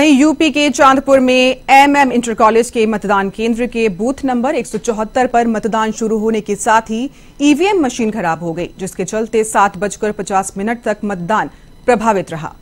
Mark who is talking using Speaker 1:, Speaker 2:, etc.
Speaker 1: वहीं यूपी के चांदपुर में एमएम इंटर कॉलेज के मतदान केंद्र के बूथ नंबर 174 पर मतदान शुरू होने के साथ ही ईवीएम मशीन खराब हो गई, जिसके चलते सात बजकर पचास मिनट तक मतदान प्रभावित रहा।